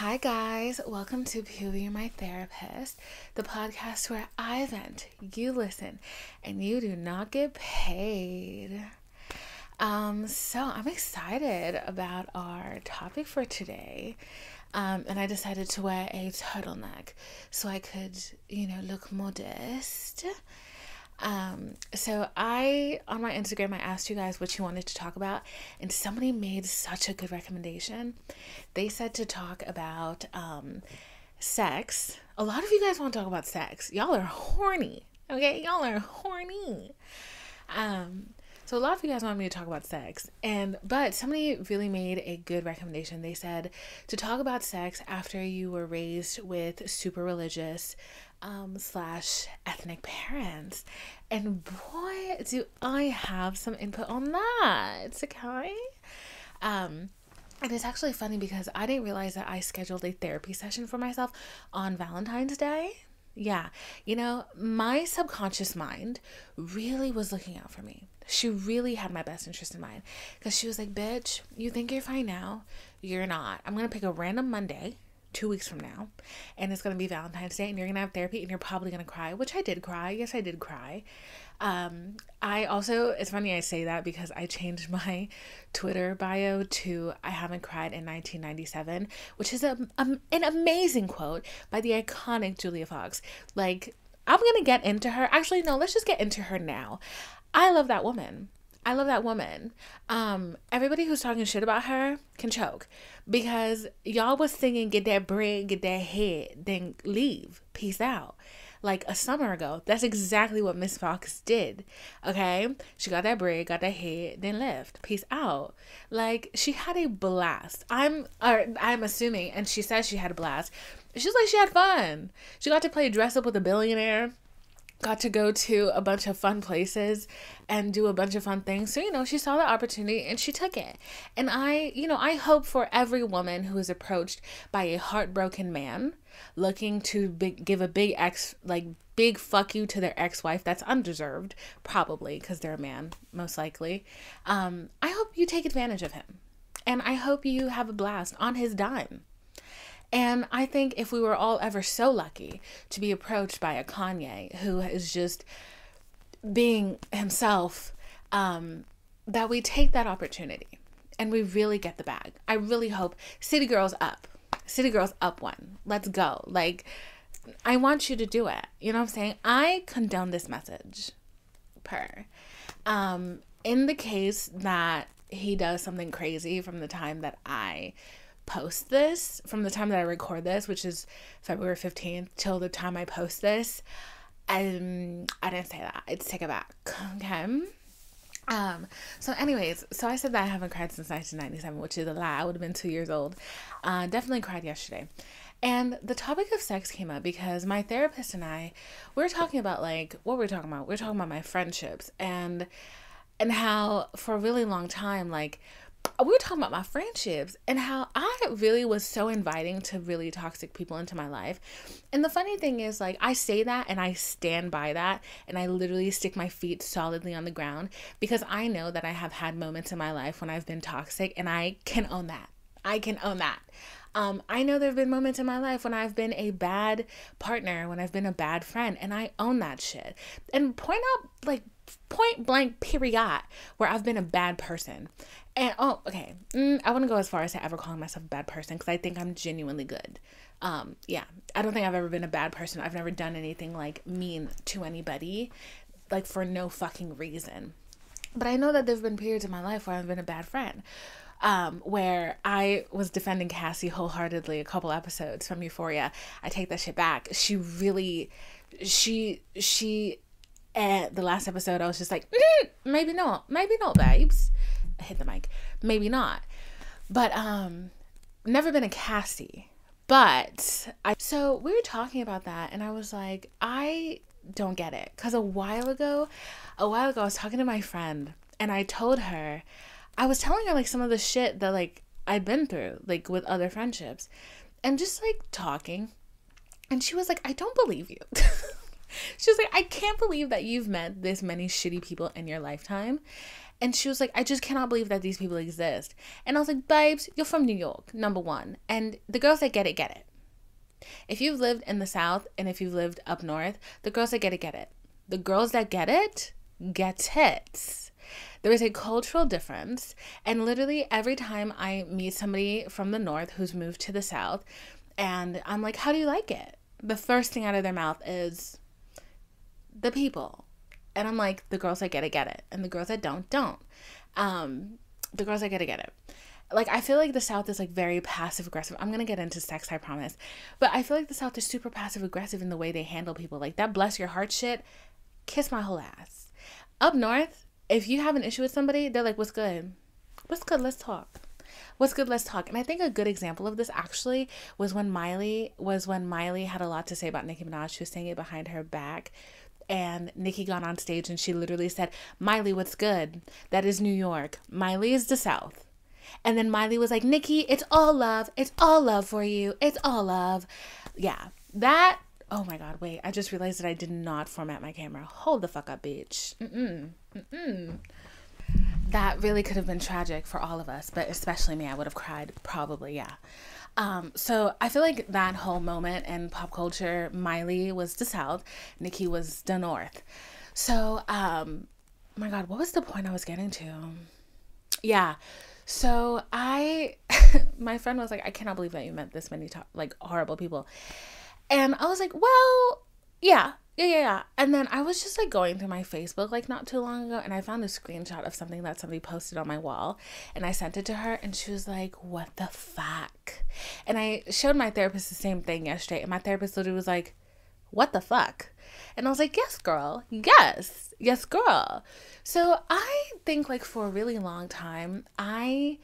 Hi, guys. Welcome to POV You're My Therapist, the podcast where I vent, you listen, and you do not get paid. Um, so I'm excited about our topic for today. Um, and I decided to wear a turtleneck so I could, you know, look modest. Um, so I on my Instagram I asked you guys what you wanted to talk about, and somebody made such a good recommendation. They said to talk about um sex. A lot of you guys want to talk about sex. Y'all are horny. Okay, y'all are horny. Um, so a lot of you guys wanted me to talk about sex, and but somebody really made a good recommendation. They said to talk about sex after you were raised with super religious um, slash ethnic parents, and boy, do I have some input on that. Okay. Um, and it's actually funny because I didn't realize that I scheduled a therapy session for myself on Valentine's Day. Yeah, you know, my subconscious mind really was looking out for me. She really had my best interest in mind because she was like, Bitch, you think you're fine now? You're not. I'm going to pick a random Monday two weeks from now and it's to be valentine's day and you're to have therapy and you're probably to cry which i did cry. Yes i did cry. Um i also it's funny i say that because i changed my twitter bio to i haven't cried in 1997 which is a, a an amazing quote by the iconic julia fox. Like i'm to get into her. Actually no let's just get into her now. I love that woman I love that woman. Um, everybody who's talking shit about her can choke because y'all was singing "Get that bread, get that head, then leave, peace out." Like a summer ago, that's exactly what Miss Fox did. Okay, she got that bread, got that head, then left. Peace out. Like she had a blast. I'm, or I'm assuming, and she says she had a blast. She's like she had fun. She got to play dress up with a billionaire got to go to a bunch of fun places and do a bunch of fun things. So, you know, she saw the opportunity and she took it. And I, you know, I hope for every woman who is approached by a heartbroken man looking to give a big ex, like, big fuck you to their ex wife that's undeserved, probably because they're a man, most likely. Um, I hope you take advantage of him. And I hope you have a blast on his dime. And I think if we were all ever so lucky to be approached by a Kanye who is just being himself, um, that we take that opportunity and we really get the bag. I really hope City Girls up. City Girls up one. Let's go. Like, I want you to do it. You know what I'm saying? I condone this message. Per. Um, in the case that he does something crazy from the time that I post this, from the time that I record this, which is February 15th, till the time I post this, um, I didn't say that. It's take it back. Okay. Um, so anyways, so I said that I haven't cried since 1997, which is a lie. I would have been two years old. Uh, definitely cried yesterday. And the topic of sex came up because my therapist and I, we were talking about like, what were we talking about? We were talking about my friendships and, and how for a really long time, like, we were talking about my friendships and how I really was so inviting to really toxic people into my life. And the funny thing is, like, I say that and I stand by that and I literally stick my feet solidly on the ground because I know that I have had moments in my life when I've been toxic and I can own that. I can own that. Um, I know there have been moments in my life when I've been a bad partner, when I've been a bad friend, and I own that shit. And point out, like, point blank period where I've been a bad person. And oh, okay. Mm, I wouldn't go as far as to ever calling myself a bad person because I think I'm genuinely good. Um, yeah, I don't think I've ever been a bad person. I've never done anything like mean to anybody, like for no fucking reason. But I know that there've been periods in my life where I've been a bad friend. Um, where I was defending Cassie wholeheartedly a couple episodes from Euphoria. I take that shit back. She really, she, she at the last episode, I was just like, mm, maybe not, maybe not, babes. Hit the mic, maybe not. But um, never been a Cassie. But I so we were talking about that, and I was like, I don't get it, cause a while ago, a while ago, I was talking to my friend, and I told her, I was telling her like some of the shit that like I'd been through, like with other friendships, and just like talking, and she was like, I don't believe you. she was like, I can't believe that you've met this many shitty people in your lifetime And she was like, I just cannot believe that these people exist. And I was like, babes, you're from New York, number one. And the girls that get it, get it. If you've lived in the South and if you've lived up north, the girls that get it, get it. The girls that get it, get it. There is a cultural difference. And literally every time I meet somebody from the north who's moved to the south, and I'm like, how do you like it? The first thing out of their mouth is the people. And I'm like, the girls that get it, get it. And the girls that don't, don't. Um, the girls that get it, get it. Like, I feel like the South is like very passive aggressive. I'm going to get into sex, I promise. But I feel like the South is super passive aggressive in the way they handle people. Like, that bless your heart shit, kiss my whole ass. Up north, if you have an issue with somebody, they're like, what's good? What's good? Let's talk. What's good? Let's talk. And I think a good example of this actually was when Miley was when Miley had a lot to say about Nicki Minaj. She was saying it behind her back. And Nicki got on stage and she literally said, Miley, what's good? That is New York. Miley is the South. And then Miley was like, Nicki, it's all love. It's all love for you. It's all love. Yeah. That Oh my god, wait. I just realized that I did not format my camera. Hold the fuck up, bitch. Mm-mm. Mm-mm. That really could have been tragic for all of us, but especially me. I would have cried, probably, yeah. Um, so I feel like that whole moment in pop culture, Miley was the South, Nicki was the North. So, um, my God, what was the point I was getting to? Yeah. So I, my friend was like, I cannot believe that you met this many to- like horrible people. And I was like, well, yeah, yeah, yeah, yeah. And then I was just like going through my Facebook like not too long ago and I found a screenshot of something that somebody posted on my wall and I sent it to her and she was like, What the fuck? And I showed my therapist the same thing yesterday and my therapist literally was like, What the fuck? And I was like, Yes, girl. Yes. Yes, girl. So I think like for a really long time, I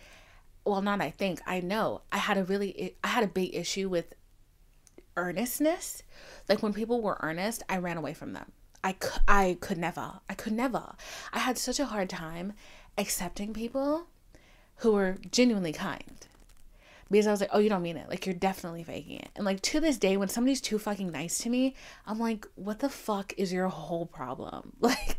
well not I think, I know I had a really I had a big issue with earnestness. Like when people were earnest, I ran away from them. I, I could never. I could never. I had such a hard time accepting people who were genuinely kind. Because I was like, oh, you don't mean it. Like, you're definitely faking it. And like, to this day, when somebody's too fucking nice to me, I'm like, what the fuck is your whole problem? Like,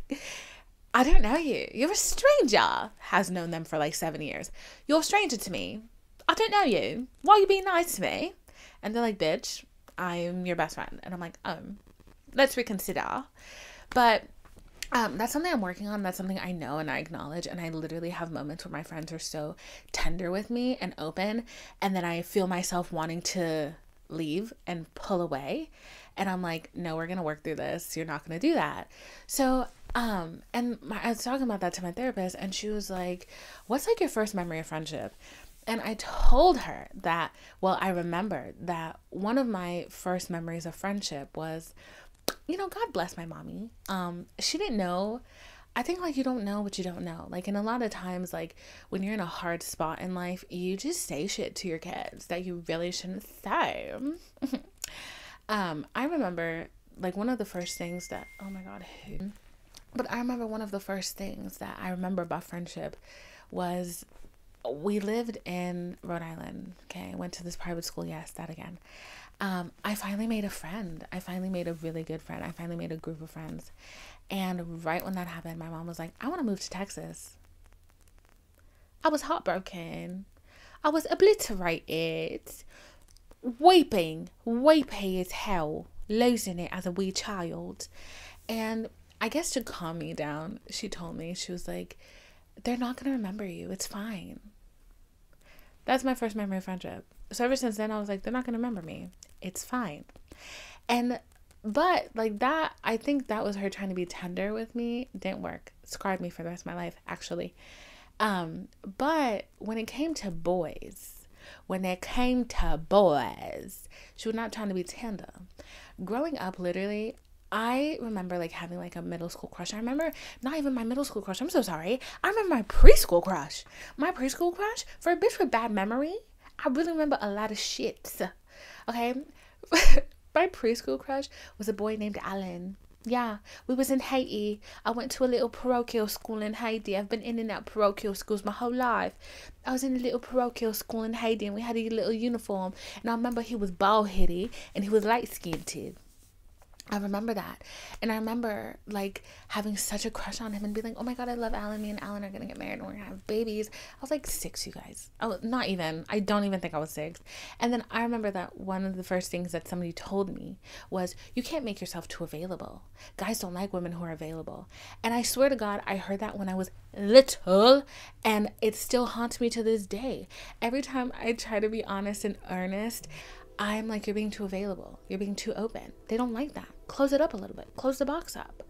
I don't know you. You're a stranger. Has known them for like seven years. You're a stranger to me. I don't know you. Why are you being nice to me? And they're like, bitch, I'm your best friend. And I'm like, um, let's reconsider. But um, that's something I'm working on. That's something I know and I acknowledge. And I literally have moments where my friends are so tender with me and open. And then I feel myself wanting to leave and pull away. And I'm like, no, we're going to work through this. You're not going to do that. So, um, and my, I was talking about that to my therapist, and she was like, what's like your first memory of friendship? And I told her that, well, I remembered that one of my first memories of friendship was, you know, God bless my mommy. Um, she didn't know. I think like you don't know what you don't know. Like, and a lot of times, like when you're in a hard spot in life, you just say shit to your kids that you really shouldn't say. um, I remember like one of the first things that, oh my God, who? But I remember one of the first things that I remember about friendship was we lived in Rhode Island. Okay, went to this private school. Yes, that again. Um, I finally made a friend. I finally made a really good friend. I finally made a group of friends. And right when that happened, my mom was like, I want to move to Texas. I was heartbroken. I was obliterated. Weeping, weepy as hell, losing it as a wee child. And I guess to calm me down, she told me, she was like, they're not going to remember you. It's fine. That's my first memory of friendship. So ever since then, I was like, they're not gonna remember me. It's fine. And but like that, I think that was her trying to be tender with me. didn't work. Scarred me for the rest of my life, actually. Um, but when it came to boys, when it came to boys, she was not trying to be tender. Growing up, literally, I remember like having like a middle school crush. I remember not even my middle school crush. I'm so sorry. I remember my preschool crush. My preschool crush for a bitch with bad memory. I really remember a lot of shit. Okay, my preschool crush was a boy named Alan. Yeah, we was in Haiti. I went to a little parochial school in Haiti. I've been in and out parochial schools my whole life. I was in a little parochial school in Haiti and we had a little uniform. And I remember he was bald headed and he was light skinned I remember that. And I remember like having such a crush on him and being like, oh my God, I love Alan. Me and Alan are going to get married and we're going to have babies. I was like six, you guys. Oh, not even. I don't even think I was six. And then I remember that one of the first things that somebody told me was, you can't make yourself too available. Guys don't like women who are available. And I swear to God, I heard that when I was little and it still haunts me to this day. Every time I try to be honest and earnest, I'm like, you're being too available. You're being too open. They don't like that. Close it up a little bit. Close the box up.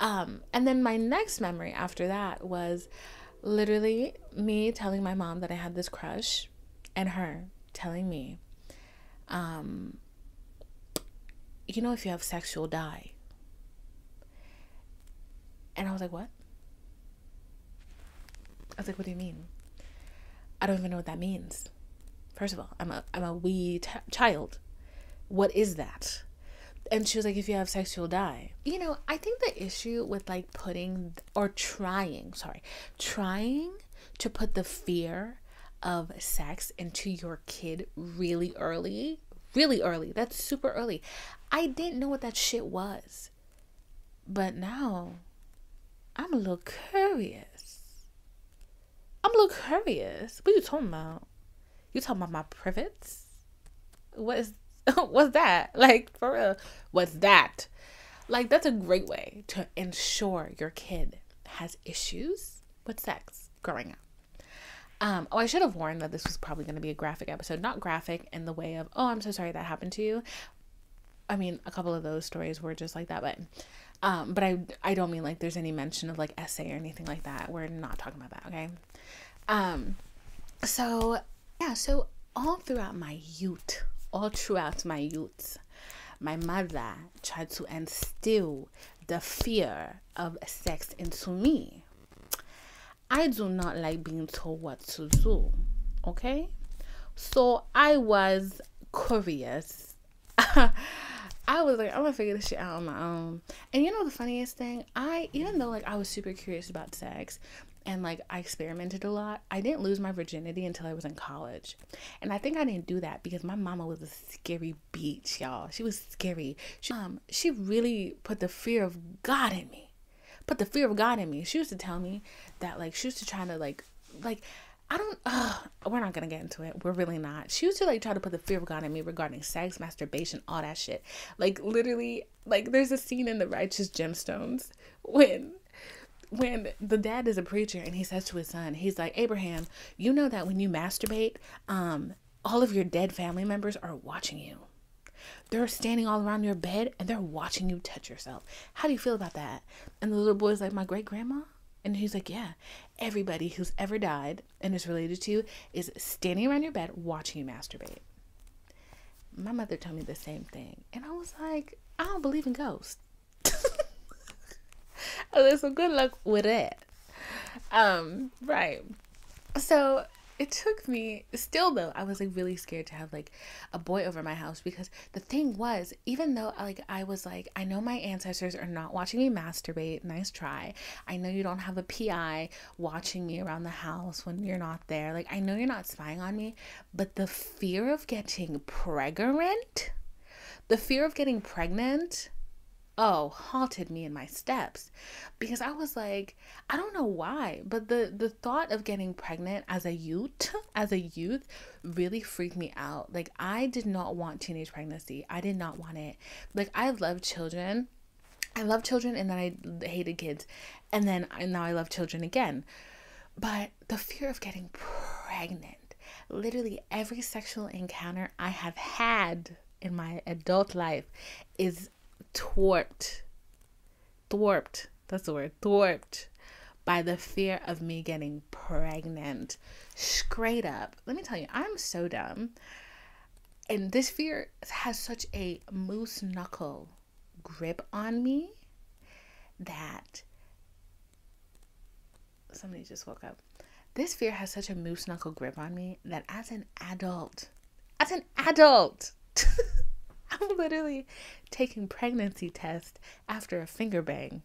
Um, and then my next memory after that was literally me telling my mom that I had this crush and her telling me, um, you know, if you have sex, you'll die. And I was like, what? I was like, what do you mean? I don't even know what that means. First of all, I'm a I'm a wee t- child. What is that? And she was like, if you have sex, you'll die. You know, I think the issue with like putting or trying, sorry, trying to put the fear of sex into your kid really early, really early. That's super early. I didn't know what that shit was. But now I'm a little curious. I'm a little curious. What are you talking about? You talking about my privates? What is what's that? Like for real. What's that? Like that's a great way to ensure your kid has issues with sex growing up. Um, oh, I should have warned that this was probably going to be a graphic episode. Not graphic in the way of, oh, I'm so sorry that happened to you. I mean, a couple of those stories were just like that, but um, but I I don't mean like there's any mention of like essay or anything like that. We're not talking about that, okay? Um, so yeah, so all throughout my youth, all throughout my youth, my mother tried to instill the fear of sex into me. I do not like being told what to do. Okay? So I was curious. I was like, I'm gonna figure this shit out on my own. And you know the funniest thing? I even though like I was super curious about sex, and like I experimented a lot. I didn't lose my virginity until I was in college. And I think I didn't do that because my mama was a scary beach, y'all. She was scary. She, um, she really put the fear of God in me. Put the fear of God in me. She used to tell me that like she used to try to like like I don't uh we're not gonna get into it. We're really not. She used to like try to put the fear of God in me regarding sex, masturbation, all that shit. Like literally, like there's a scene in the righteous gemstones when when the dad is a preacher and he says to his son, he's like, Abraham, you know that when you masturbate, um, all of your dead family members are watching you. They're standing all around your bed and they're watching you touch yourself. How do you feel about that? And the little boy's like, My great grandma? And he's like, Yeah, everybody who's ever died and is related to you is standing around your bed watching you masturbate. My mother told me the same thing. And I was like, I don't believe in ghosts. so good luck with it. Um, right. So it took me still though i was like really scared to have like a boy over my house because the thing was even though like i was like i know my ancestors are not watching me masturbate nice try i know you don't have a pi watching me around the house when you're not there like i know you're not spying on me but the fear of getting pregnant the fear of getting pregnant oh halted me in my steps because i was like i don't know why but the the thought of getting pregnant as a youth as a youth really freaked me out. Like i did not want teenage pregnancy. I did not want it. Like i love children. I love children and then i hated kids. And then and now i love children again. But the fear of getting pregnant literally every sexual encounter i have had in my adult life is thwarted, thwarted, that's the word, thwarted by the fear of me getting pregnant. Straight up. Let me tell you, I'm so dumb. And this fear has such a moose knuckle grip on me that somebody just woke up. This fear has such a moose knuckle grip on me that as an adult, as an adult, I'm literally taking pregnancy test after a finger bang.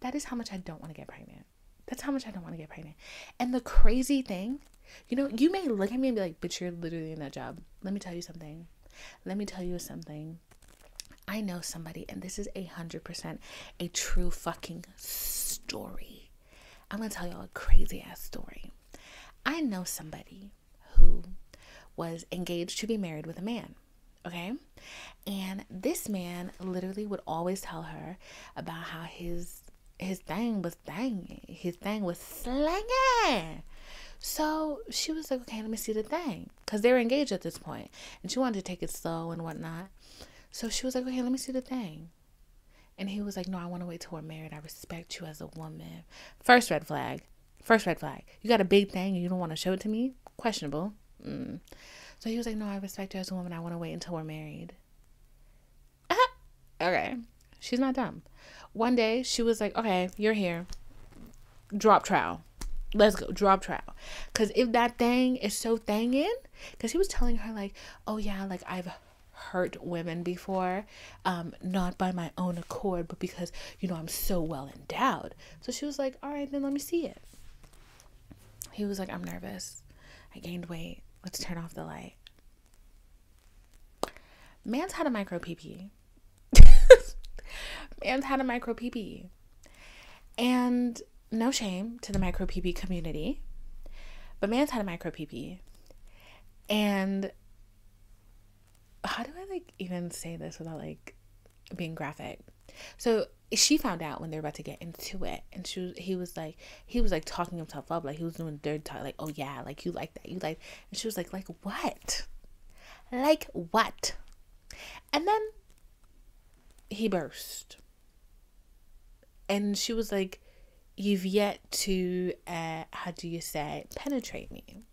That is how much I don't want to get pregnant. That's how much I don't want to get pregnant. And the crazy thing, you know, you may look at me and be like, but you're literally in that job. Let me tell you something. Let me tell you something. I know somebody, and this is a hundred percent a true fucking story. I'm gonna tell y'all a crazy ass story. I know somebody who was engaged to be married with a man. Okay. And this man literally would always tell her about how his his thing was thing. His thing was slanging. So she was like, okay, let me see the thing. Because they were engaged at this. And she wanted to take it slow and whatnot. So she was like, okay, let me see the thing. And he was like, no, I want to wait till we're married. I respect you as a woman. First red flag. First red flag. You got a big thing and you don't want to show it to me? Questionable. Mm. So he was like, no, I respect you as a woman. I want to wait until we're married. okay. She's not dumb. One day she was like, okay, you're here. Drop trial. let's go drop trial because if that thing is so thangin because he was telling her like oh yeah like i've hurt women before um not by my own accord but because you know i'm so well endowed so she was like all right then let me see it he was like i'm nervous i gained weight let's turn off the light man's had a micro pp man's had a micro pp and no shame to the micro PP community, but man's had a micro PP. And how do I like even say this without like being graphic? So she found out when they were about to get into it, and she was, he was like, he was like talking himself up, like he was doing dirt talk, like, oh yeah, like you like that, you like, and she was like, like what, like what, and then he burst, and she was like, you've yet to, uh, how do you say, penetrate me.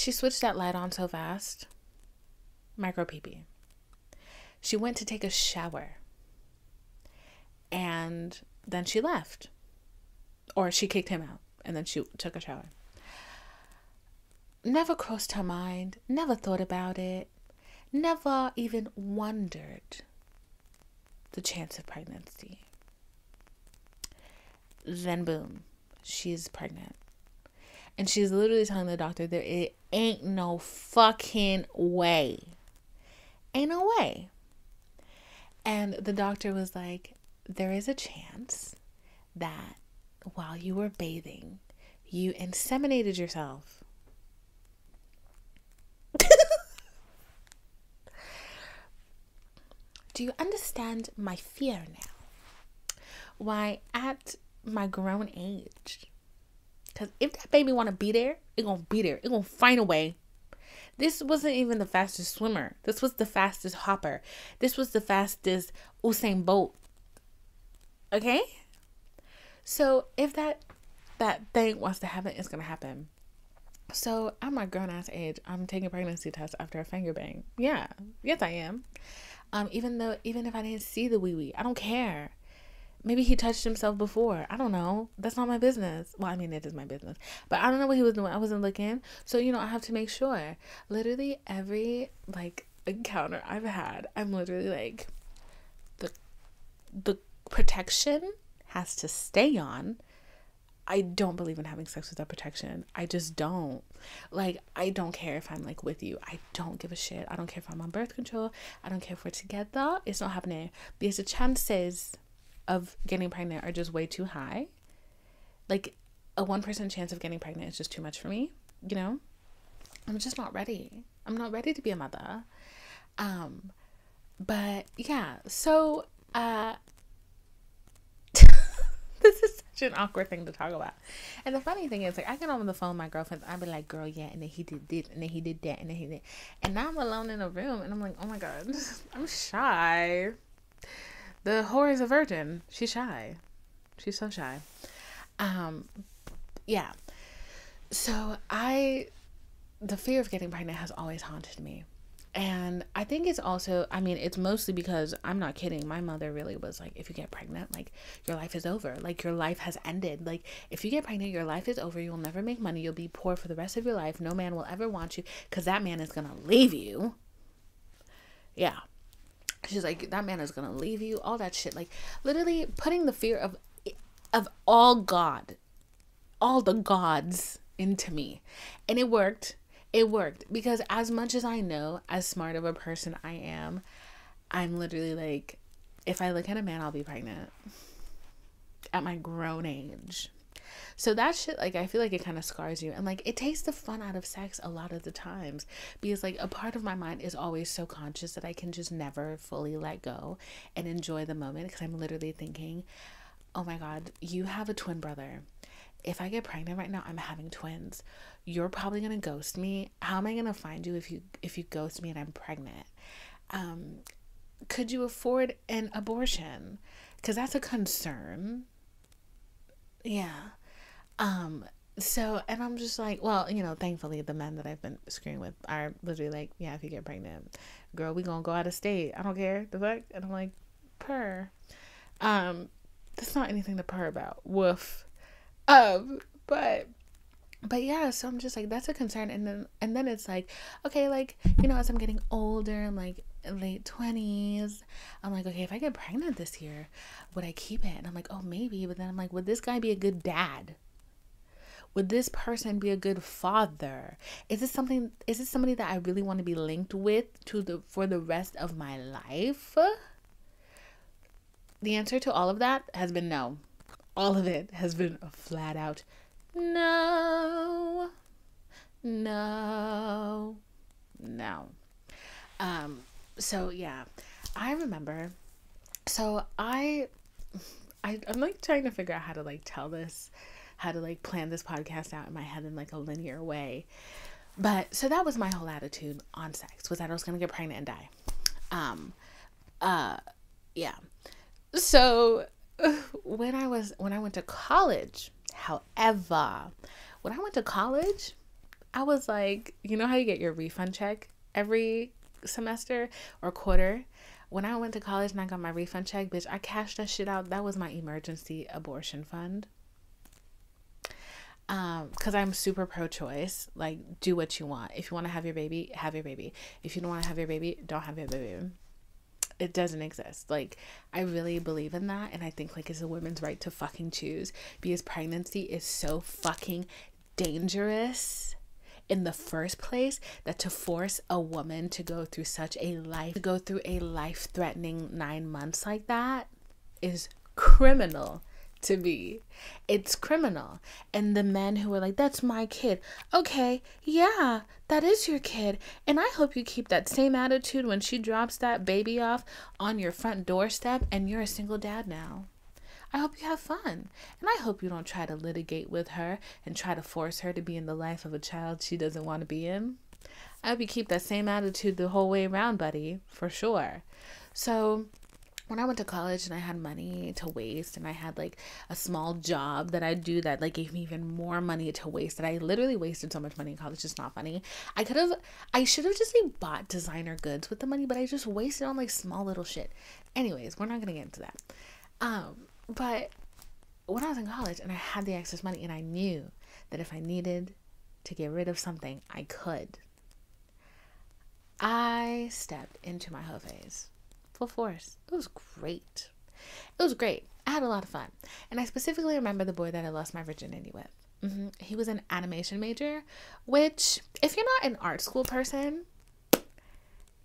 She switched that light on so fast. Micro peepee. She went to take a shower. And then she left. Or she kicked him out and then she took a shower. Never crossed her mind, never thought about it never even wondered the chance of pregnancy. Then, boom, she's pregnant. And she's literally telling the doctor there it ain't no fucking way. Ain't no way. And the doctor was like, there is a chance that while you were bathing, you inseminated yourself. Do you understand my fear now? Why, at my grown age, because if that baby want to be there, it gonna be there. It gonna find a way. This wasn't even the fastest swimmer. This was the fastest hopper. This was the fastest Usain Bolt. Okay? So if that that thing wants to happen, it's gonna happen. So at my grown ass age, I'm taking a pregnancy test after a finger bang. Yeah, yes I am. Um, even though even if I didn't see the wee wee, I don't care. Maybe he touched himself before. I don't know. That's not my business. Well, I mean, it is my business, but I don't know what he was doing. I wasn't looking, so you know, I have to make sure. Literally every like encounter I've had, I'm literally like, the the protection has to stay on I don't believe in having sex without protection. I just don't. Like, I don't care if I'm like with you. I don't give a shit. I don't care if I'm on birth control. I don't care if we're together. It's not happening because the chances of getting pregnant are just way too high. Like, a 1% chance of getting pregnant is just too much for me, you know? I'm just not ready. I'm not ready to be a mother. Um, but yeah, so uh this is such an awkward thing to talk about. And the funny thing is, like, I get on the phone with my girlfriends. I'd be like, girl, yeah, and then he did this, and then he did that, and then he did. And now I'm alone in a room, and I'm like, oh my God, I'm shy. The whore is a virgin. She's shy. She's so shy. Um, yeah. So I, the fear of getting pregnant has always haunted me. And I think it's also, I mean, it's mostly because I'm not kidding. My mother really was like, if you get pregnant, like your life is over. Like your life has ended. Like if you get pregnant, your life is over. You'll never make money. You'll be poor for the rest of your life. No man will ever want you because that man is going to leave you. Yeah. She's like, that man is to leave you. All that shit. Like literally putting the fear of, of all God, all the gods into me. And it worked. It worked because as much as I know, as smart of a person I am, I'm literally like, if I look at a man, I'll be pregnant at my grown age. So that shit, like, I feel like it kind of scars you. And, like, it takes the fun out of sex a lot of the times because, like, a part of my mind is always so conscious that I can just never fully let go and enjoy the moment because I'm literally thinking, oh my God, you have a twin brother. If I get pregnant right now, I'm having twins. You're probably gonna ghost me. How am I gonna find you if you if you ghost me and I'm pregnant? Um, could you afford an abortion? Because that's a concern. Yeah. Um, so and I'm just like, well, you know, thankfully the men that I've been screwing with are literally like, yeah, if you get pregnant, girl, we gonna go out of state. I don't care. The fuck? And I'm like, purr. Um, that's not anything to purr about. Woof. Um, but but yeah, so I'm just like that's a concern and then and then it's like, okay, like, you know, as I'm getting older, I'm like late 20s i'm like okay if i get pregnant this year would i keep it and i'm like oh maybe but then i'm like would this guy be a good dad would this person be a good father? Is this something is this somebody that i really want to be linked with to the for the rest of my life? The answer to all of that has been no. All of it has been a flat out no. No. No. Um so yeah. I remember so i I, I'm like trying to figure out how to like tell this how to like plan this podcast out in my head in like a linear way. But so that was my whole attitude on sex was that I was gonna get pregnant and die. Um, uh, yeah. So when I was when I went to college, however, when I went to college, I was like, you know how you get your refund check every semester or quarter? When I went to college and I got my refund check, bitch, I cashed that shit out. That was my emergency abortion fund um because i'm super pro-choice like do what you want. If you want to have your baby have your baby. If you don't want to have your baby don't have your baby. It doesn't exist. Like i really believe in that and i think like it's a woman's right to fucking choose because pregnancy is so fucking dangerous in the first place that to force a woman to go through such a life to go through a life threatening 9 months like that is criminal to be. It's criminal. And the men who are like, that's my kid. Okay, yeah, that is your kid. And I hope you keep that same attitude when she drops that baby off on your front doorstep and you're a single dad now. I hope you have fun. And I hope you don't try to litigate with her and try to force her to be in the life of a child she doesn't want to be in. I hope you keep that same attitude the whole way around, buddy, for sure. So, when I went to college and I had money to waste and I had like a small job that I do that like gave me even more money to waste that I literally wasted so much money in college. It's not funny. I could have, I should have just like bought designer goods with the money, but I just wasted on like small little shit. Anyways, we're not gonna get into that. Um, but when I was in college and I had the excess money and I knew that if I needed to get rid of something, I could. I stepped into my hoe phase full force. It was great. It was great. I had a lot of fun. And I specifically remember the boy that I lost my virginity with. Mm-hmm. He was an animation major, which, if you're not an art school person,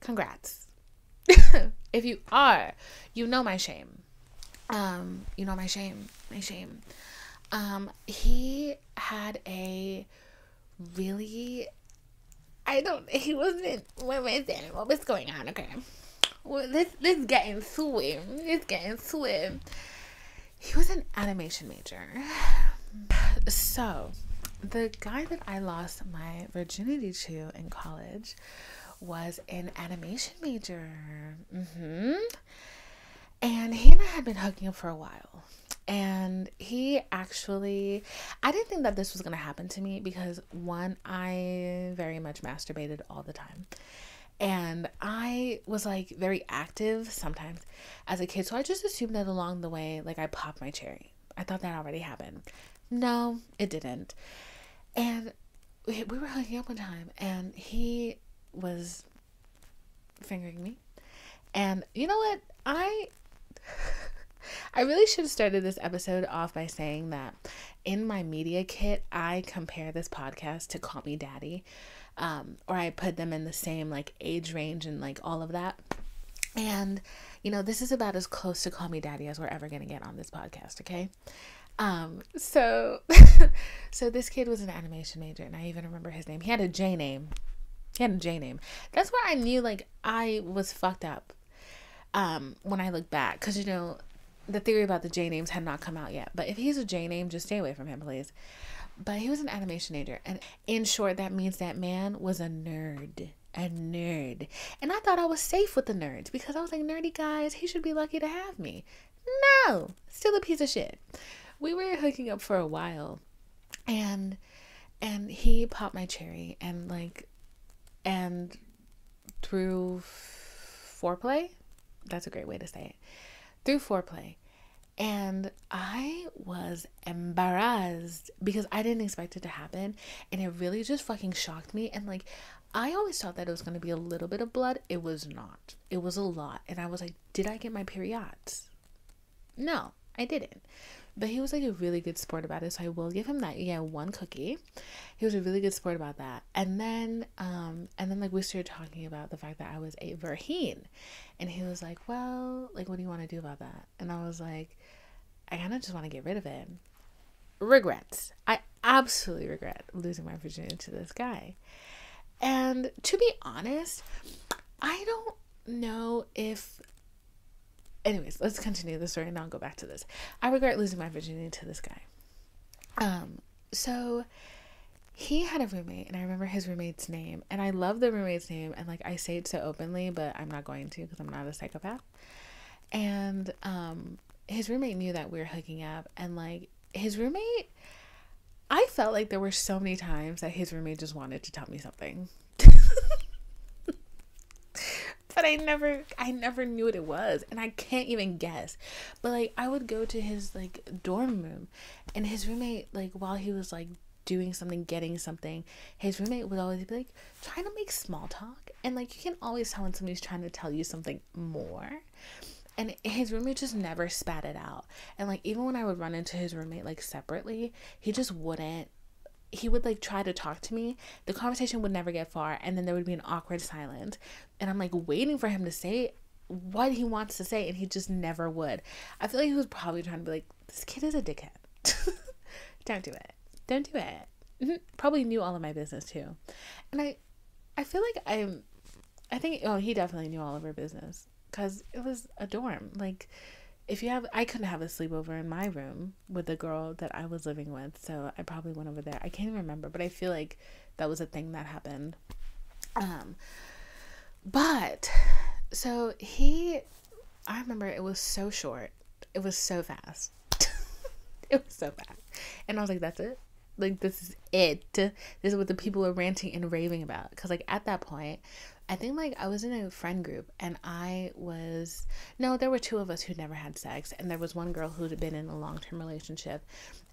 congrats. if you are, you know my shame. Um, you know my shame, my shame. Um, he had a really, I don't, he wasn't, what was it? What was going on? Okay well, let's let's get into it. Let's get into it. He was an animation major. So, the guy that I lost my virginity to in college was an animation major. Mm-hmm. And he and I had been hooking up for a while. And he actually, I didn't think that this was going to happen to me because one, I very much masturbated all the time. And I was like very active sometimes as a kid. So I just assumed that along the way, like I popped my cherry. I thought that already happened. No, it didn't. And we, we were hooking up one time and he was fingering me. And you know what? I I really should have started this episode off by saying that in my media kit, I compare this podcast to Call Me Daddy, um, or I put them in the same like age range and like all of that. And, you know, this is about as close to Call Me Daddy as we're ever going to get on this podcast, okay? Um, so, so this kid was an animation major, and I even remember his name. He had a J name. He had a J name. That's where I knew like I was fucked up. Um, when I look back, because you know, the theory about the J names had not come out yet. But if he's a J name, just stay away from him, please. But he was an animation major, and in short, that means that man was a nerd a nerd. And I thought I was safe with the nerds because I was like, nerdy guys, he should be lucky to have me. No, still a piece of shit. We were hooking up for a while and and he popped my cherry and like and through foreplay, that's a great way to say it. Through foreplay, and I was embarrassed because I didn't expect it to happen. And it really just fucking shocked me. And like, I always thought that it was going to be a little bit of blood. It was not. It was a lot. And I was like, did I get my periods? No, I didn't. But he was like a really good sport about it. So I will give him that. Yeah, one cookie. He was a really good sport about that. And then, um, and then like we started talking about the fact that I was a virgin. And he was like, well, like, what do you want to do about that? And I was like, I kind of just want to get rid of it. Regrets. I absolutely regret losing my virginity to this guy. And to be honest, I don't know if. Anyways, let's continue the story and I'll go back to this. I regret losing my virginity to this guy. Um, so he had a roommate, and I remember his roommate's name, and I love the roommate's name, and like I say it so openly, but I'm not going to because I'm not a psychopath. And um, his roommate knew that we were hooking up, and like his roommate I felt like there were so many times that his roommate just wanted to tell me something. But I never I never knew what it was and I can't even guess. But like I would go to his like dorm room and his roommate like while he was like doing something, getting something, his roommate would always be like trying to make small talk and like you can always tell when somebody's trying to tell you something more and his roommate just never spat it out and like even when i would run into his roommate like separately he just wouldn't he would like try to talk to me the conversation would never get far and then there would be an awkward silence. And i'm like waiting for him to say what he wants to say and he just never would. I feel like he was probably trying to be like this kid is a dickhead. Don't do it. Don't do it. Mm-hmm. probably knew all of my business too. And i i feel like i'm i think oh he definitely knew all of her business because it was a dorm. Like, if you have, I couldn't have a sleepover in my room with the girl that I was living with, so I probably went over there. I can't even remember, but I feel like that was a thing that happened. Um, but so he, I remember it was so short. It was so fast. it was so fast, and I was like, "That's it." Like this is it. This is what the people are ranting and raving about. Because like at that point, I think like I was in a friend group and I was no, there were two of us who never had sex and there was one girl who had been in a long-term relationship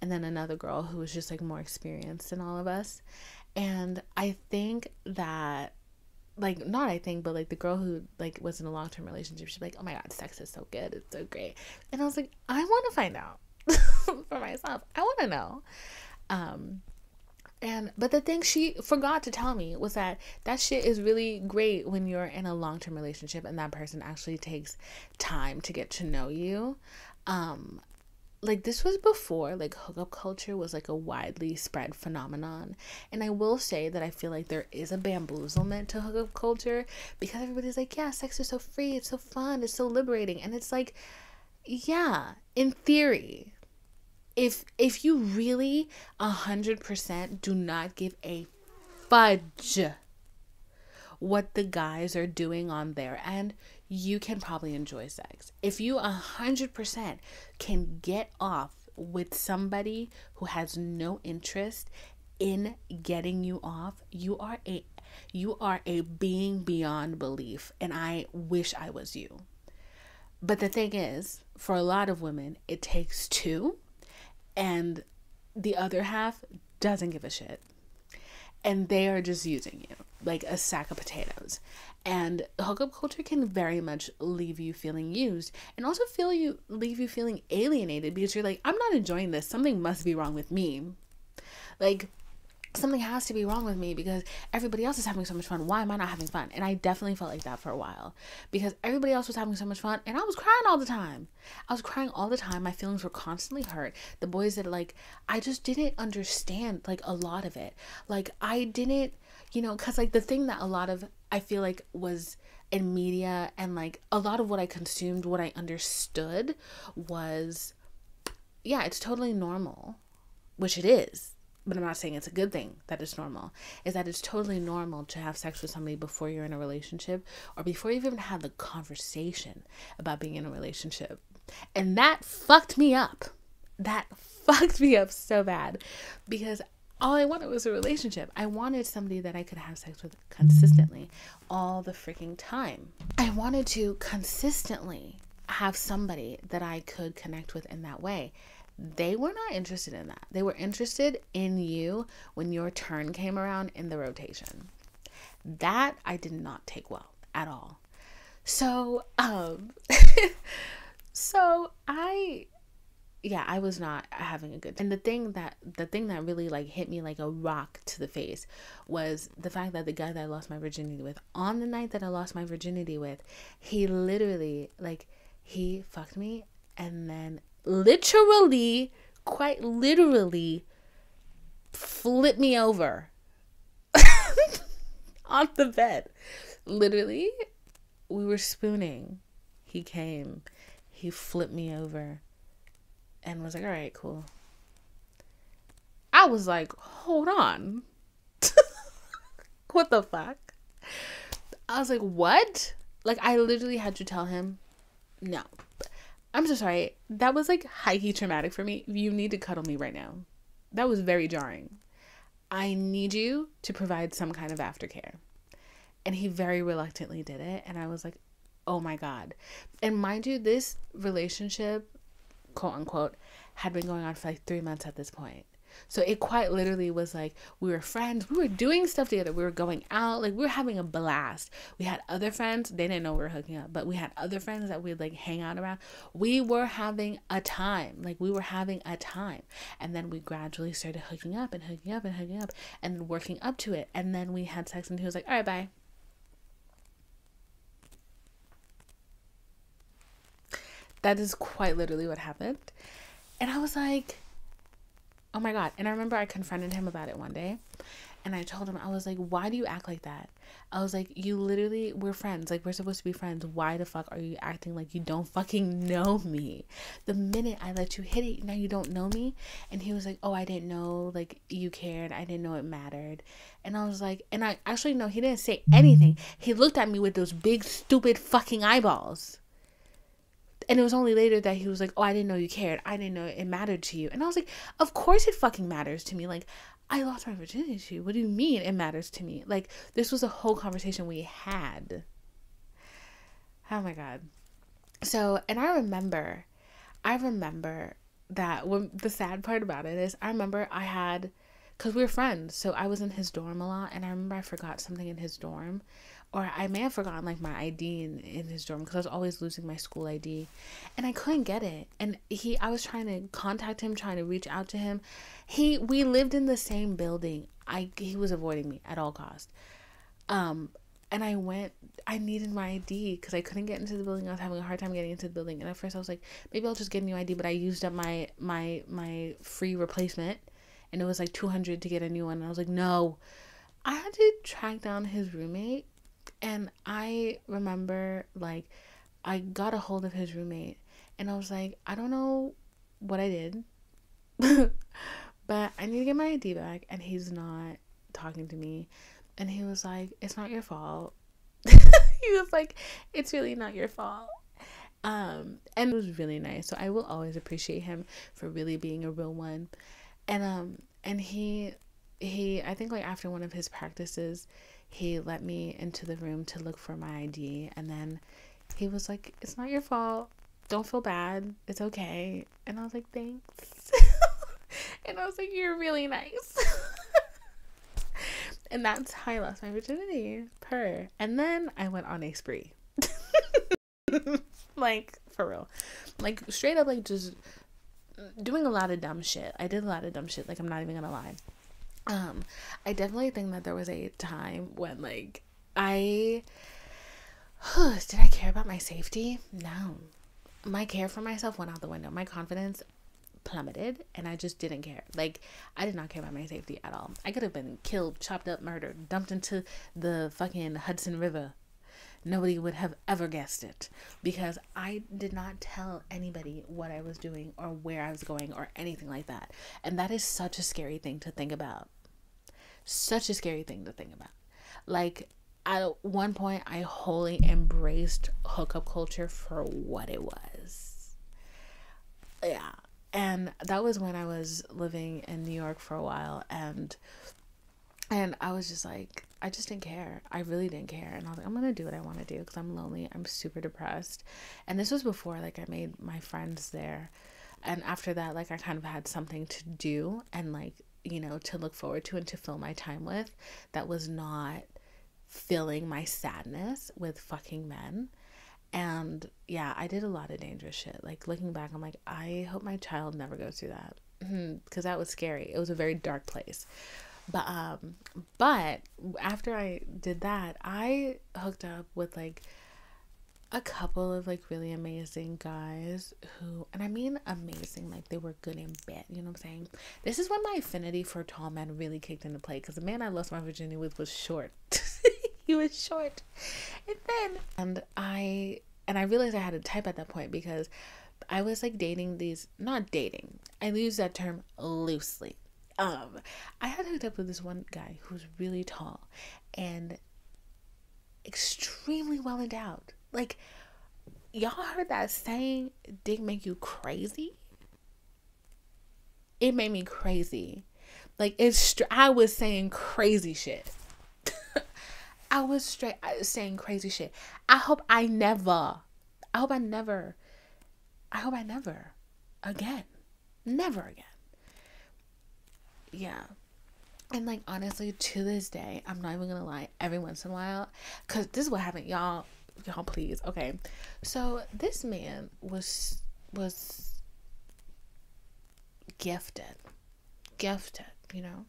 and then another girl who was just like more experienced than all of us. And I think that like not I think, but like the girl who like was in a long-term relationship, she's like, "Oh my god, sex is so good. It's so great." And I was like, "I want to find out for myself. I want to know." Um and but the thing she forgot to tell me was that that shit is really great when you're in a long-term relationship and that person actually takes time to get to know you. Um like this was before like hookup culture was like a widely spread phenomenon and i will say that i feel like there is a bamboozlement to hookup culture because everybody's like yeah sex is so free it's so fun it's so liberating and it's like yeah in theory if if you really a hundred percent do not give a fudge what the guys are doing on their end, you can probably enjoy sex. If you a hundred percent can get off with somebody who has no interest in getting you off, you are a you are a being beyond belief and I wish I was you. But the thing is, for a lot of women, it takes two and the other half doesn't give a shit and they are just using you like a sack of potatoes. And hookup culture can very much leave you feeling used and also feel you leave you feeling alienated because you're like, I'm not enjoying this. Something must be wrong with me. Like something has to be wrong with me because everybody else is having so much fun. Why am I not having fun? And I definitely felt like that for a while because everybody else was having so much fun and I was crying all the time. I was crying all the time. My feelings were constantly hurt. The boys that like I just didn't understand like a lot of it. Like I didn't, you know, cuz like the thing that a lot of I feel like was in media and like a lot of what I consumed, what I understood was yeah, it's totally normal, which it is but I'm not saying it's a good thing that it's normal, is that it's totally normal to have sex with somebody before you're in a relationship or before you've even had the conversation about being in a relationship. And that fucked me up. That fucked me up so bad because all I wanted was a relationship. I wanted somebody that I could have sex with consistently all the freaking time. I wanted to consistently have somebody that I could connect with in that way they were not interested in that. They were interested in you when your turn came around in the rotation. That I did not take well at all. So, um, so I, yeah, I was not having a good. And the thing that, the thing that really like hit me like a rock to the face was the fact that the guy that I lost my virginity with on the night that I lost my virginity with, he literally, like, he fucked me and then literally, quite literally, flip me over on the bed. Literally, we were spooning. He came, he flipped me over and was like, all right, cool. I was like, hold on. what the fuck? I was like, what? Like, I literally had to tell him, no, I'm so sorry. That was like highly traumatic for me. You need to cuddle me right now. That was very jarring. I need you to provide some kind of aftercare. And he very reluctantly did it. And I was like, oh my God. And mind you, this relationship, quote unquote, had been going on for like three months at this point. So it quite literally was like we were friends, we were doing stuff together, we were going out, like we were having a blast. We had other friends, they didn't know we were hooking up, but we had other friends that we'd like hang out around. We were having a time, like we were having a time. And then we gradually started hooking up and hooking up and hooking up and working up to it. And then we had sex and he was like, all right, bye. That is quite literally what happened. And I was like, Oh my God. And I remember I confronted him about it one day. And I told him, I was like, why do you act like that? I was like, you literally, we're friends. Like, we're supposed to be friends. Why the fuck are you acting like you don't fucking know me? The minute I let you hit it, now you don't know me. And he was like, oh, I didn't know, like, you cared. I didn't know it mattered. And I was like, and I actually, no, he didn't say anything. He looked at me with those big, stupid fucking eyeballs. And it was only later that he was like, Oh, I didn't know you cared. I didn't know it mattered to you. And I was like, Of course it fucking matters to me. Like, I lost my virginity to you. What do you mean it matters to me? Like, this was a whole conversation we had. Oh my God. So, and I remember, I remember that when the sad part about it is, I remember I had, because we were friends. So I was in his dorm a lot. And I remember I forgot something in his dorm or I may have forgotten like my ID in, in his dorm because I was always losing my school ID and I couldn't get it. And he I was trying to contact him, trying to reach out to him. He we lived in the same building. I he was avoiding me at all costs. Um and I went I needed my ID because I couldn't get into the building. I was having a hard time getting into the building. And at first I was like, maybe I'll just get a new ID, but I used up my my my free replacement and it was like 200 to get a new one. And I was like, no. I had to track down his roommate and I remember like I got a hold of his roommate and I was like, I don't know what I did, but I need to get my ID back. And he's not talking to me. And he was like, It's not your fault. he was like, It's really not your fault. Um, and it was really nice. So I will always appreciate him for really being a real one. And um, and he he I think like after one of his practices, he let me into the room to look for my ID and then he was like, It's not your fault. Don't feel bad. It's okay. And I was like, Thanks. and I was like, You're really nice. And that's how I lost my virginity. Per. And then I went on a spree. like, for real. Like, straight up, like, just doing a lot of dumb shit. I did a lot of dumb shit. Like, I'm not even gonna lie. Um, I definitely think that there was a time when, like, I. did I care about my safety? No. My care for myself went out the window. My confidence plummeted and I just didn't care. Like I did not care about my safety at all. I could have been killed, chopped up, murdered, dumped into the fucking Hudson River. Nobody would have ever guessed it because I did not tell anybody what I was doing or where I was going or anything like that. And that is such a scary thing to think about. Such a scary thing to think about. Like at one point I wholly embraced hookup culture for what it was. Yeah, and that was when I was living in New York for a while and and I was just like I just didn't care. I really didn't care. And I was like, I'm gonna do what I want to do because I'm lonely. I'm super depressed. And this was before like I made my friends there. And after that, like I kind of had something to do and like, you know, to look forward to and to fill my time with that was not filling my sadness with fucking men. And yeah, I did a lot of dangerous shit. Like looking back, I'm like, I hope my child never goes through that because that was scary. It was a very dark place. But um, but after I did that, I hooked up with like a couple of like really amazing guys who and I mean amazing like they were good in bed you know what I'm saying this is when my affinity for tall men really kicked into play because the man I lost my virginity with was short he was short. And then and I and I realized I had a type at that point because I was like dating these not dating. I use that term loosely. Um I had hooked up with this one guy who was really tall and extremely well endowed. Like y'all heard that saying dick make you crazy? It made me crazy. Like it's I was saying crazy shit. I was straight saying crazy shit. I hope I never, I hope I never, I hope I never again. Never again. Yeah. And like honestly, to this day, I'm not even gonna lie, every once in a while, cause this is what happened, y'all. Y'all please. Okay. So this man was was gifted. Gifted, you know?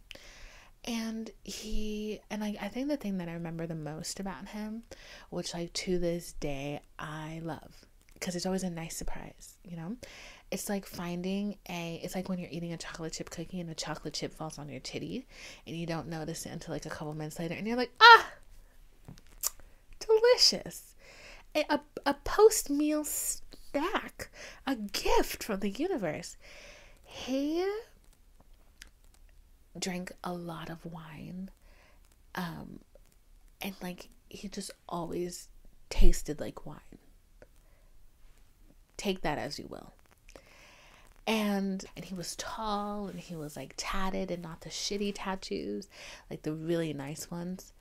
and he and I, I think the thing that i remember the most about him which like to this day i love because it's always a nice surprise you know it's like finding a it's like when you're eating a chocolate chip cookie and a chocolate chip falls on your titty and you don't notice it until like a couple minutes later and you're like ah delicious a, a, post meal snack a gift from the universe he drank a lot of wine. Um, and like he just always tasted like wine. Take that as you will. And and he was tall and he was like tatted and not the shitty tattoos, like the really nice ones.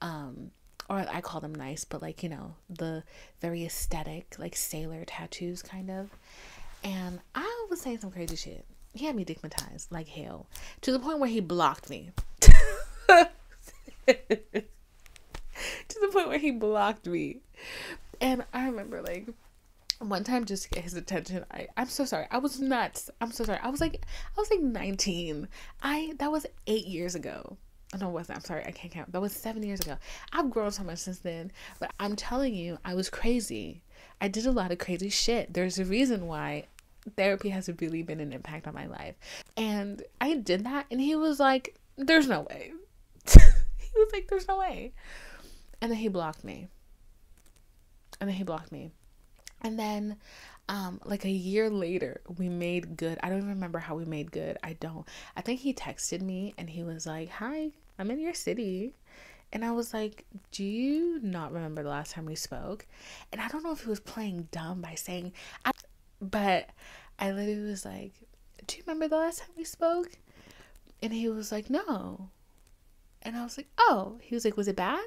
Um, or I call them nice, but like, you know, the very aesthetic, like sailor tattoos kind of. And I was saying some crazy shit he had me digmatized like hell to the point where he blocked me. to the point where he blocked me. And I remember like one time just to get his attention, I, I'm so sorry. I was nuts. I'm so sorry. I was like I was like 19. I that was eight years ago. Oh, no, it wasn't. I'm sorry. I can't count. That was seven years ago. I've grown so much since then. But I'm telling you, I was crazy. I did a lot of crazy shit. There's a reason why therapy has really been an impact on my life. And I did that, and he was like, There's no way. he was like, There's no way. And then he blocked me. And then he blocked me. And then, um, like a year later, we made good. I don't even remember how we made good. I don't. I think he texted me and he was like, Hi, I'm in your city. And I was like, Do you not remember the last time we spoke? And I don't know if he was playing dumb by saying, I, but I literally was like, Do you remember the last time we spoke? And he was like, No. And I was like, Oh. He was like, Was it bad?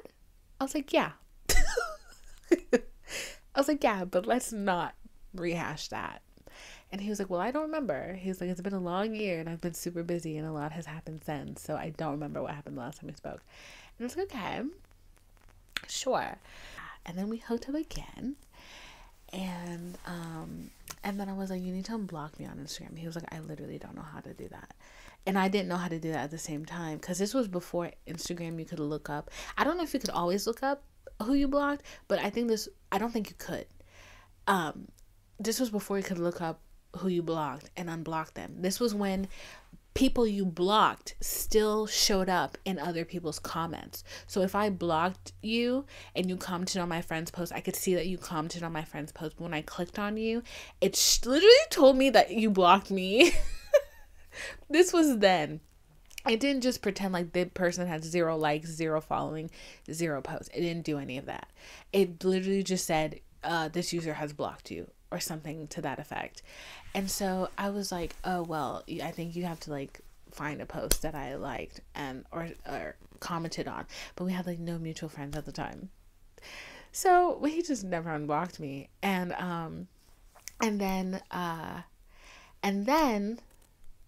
I was like, Yeah. I was like, Yeah, but let's not rehash that. And he was like, Well, I don't remember. He was like, It's been a long year and I've been super busy and a lot has happened since. So I don't remember what happened the last time we spoke. And I was like, Okay, sure. And then we hooked up again. And um and then I was like, You need to unblock me on Instagram. He was like, I literally don't know how to do that. And I didn't know how to do that at the same time because this was before Instagram. You could look up. I don't know if you could always look up who you blocked, but I think this. I don't think you could. Um, this was before you could look up who you blocked and unblock them. This was when people you blocked still showed up in other people's comments. So if I blocked you and you commented on my friend's post, I could see that you commented on my friend's post. But when I clicked on you, it literally told me that you blocked me. this was then. I didn't just pretend like the person had zero likes, zero following, zero posts. It didn't do any of that. It literally just said, uh, this user has blocked you or something to that effect. And so I was like, oh, well, I think you have to like find a post that I liked and or, or commented on. But we had like no mutual friends at the time. So he just never unblocked me. And, um, and then, uh, and then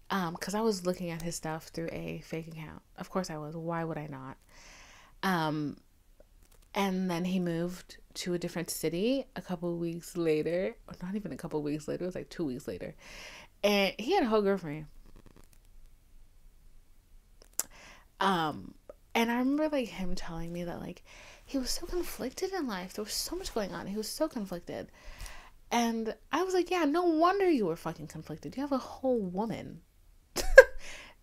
um because i was looking at his stuff through a fake account. Of course i was. Why would i not? Um and then he moved to a different city a couple weeks later. Or not even a couple weeks later. It was like two weeks later. And he had a whole girlfriend. Um and i remember like him telling me that like he was so conflicted in life. There was so much going on. He was so conflicted. And I was like, yeah, no wonder you were fucking conflicted. You have a whole woman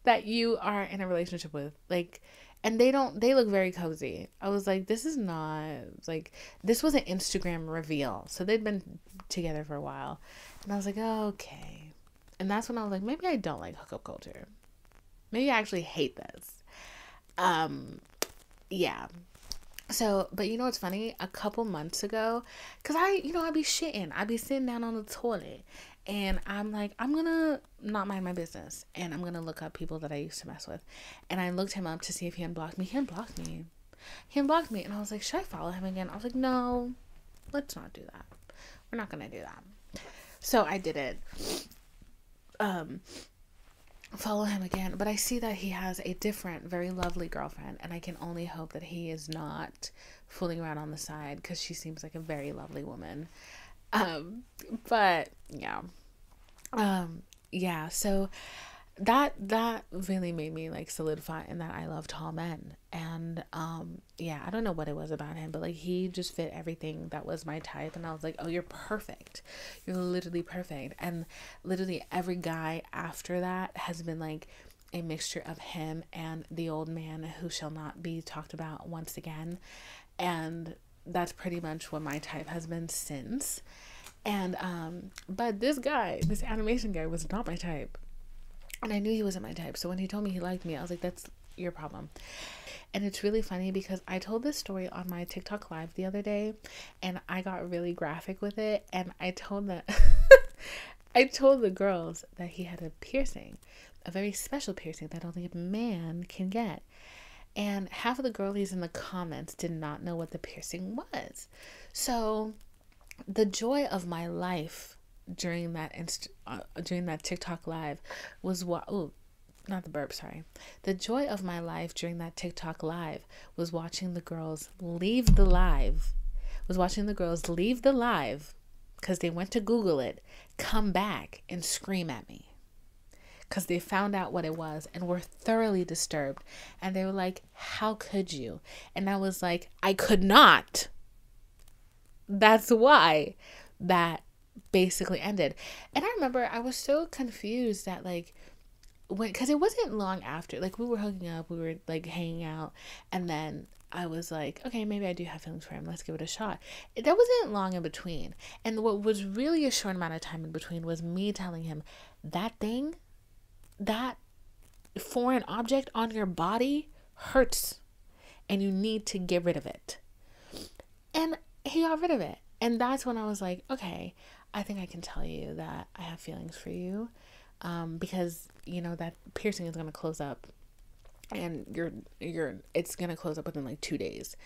that you are in a relationship with. Like, and they don't, they look very cozy. I was like, this is not, like, this was an Instagram reveal. So they'd been together for a while. And I was like, oh, okay. And that's when I was like, maybe I don't like hookup culture. Maybe I actually hate this. Um, yeah. So, but you know what's funny? A couple months ago, because I, you know, I'd be shitting. I'd be sitting down on the toilet and I'm like, I'm gonna not mind my business and I'm gonna look up people that I used to mess with. And I looked him up to see if he unblocked me. He unblocked me. He unblocked me and I was like, should I follow him again? I was like, no, let's not do that. We're not gonna do that. So I did it. Um follow him again, but I see that he has a different, very lovely girlfriend, and I can only hope that he is not fooling around on the side because she seems like a very lovely woman. Um, but yeah. Um, yeah, so that that really made me like solidify in that I love tall men. And um yeah, I don't know what it was about him, but like he just fit everything that was my type and I was like, "Oh, you're perfect. You're literally perfect." And literally every guy after that has been like a mixture of him and the old man who shall not be talked about once again. And that's pretty much what my type has been since. And um but this guy, this animation guy was not my type. And I knew he wasn't my type. So when he told me he liked me, I was like that's your problem. And it's really funny because I told this story on my TikTok live the other day and I got really graphic with it and I told that I told the girls that he had a piercing, a very special piercing that only a man can get. And half of the girlies in the comments did not know what the piercing was. So the joy of my life during that inst- uh, during that TikTok live was what oh not the burp sorry the joy of my life during that TikTok live was watching the girls leave the live was watching the girls leave the live because they went to Google it come back and scream at me because they found out what it was and were thoroughly disturbed. And they were like, How could you? And I was like, I could not. That's why that basically ended. And I remember I was so confused that, like, when, because it wasn't long after, like, we were hooking up, we were like hanging out, and then I was like, okay, maybe I do have feelings for him. Let's give it a shot. That wasn't long in between. And what was really a short amount of time in between was me telling him that thing that foreign object on your body hurts and you need to get rid of it. And he got rid of it. And that's when I was like, okay, I think I can tell you that I have feelings for you. Um, because you know that piercing is gonna close up and you're you're it's gonna close up within like two days.